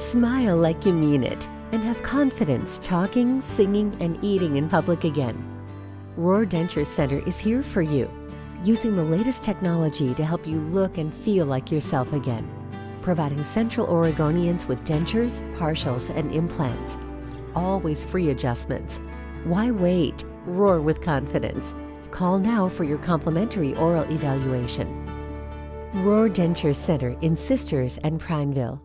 Smile like you mean it and have confidence talking, singing, and eating in public again. Roar Denture Center is here for you, using the latest technology to help you look and feel like yourself again, providing Central Oregonians with dentures, partials, and implants. Always free adjustments. Why wait? Roar with confidence. Call now for your complimentary oral evaluation. Roar Denture Center in Sisters and Prineville.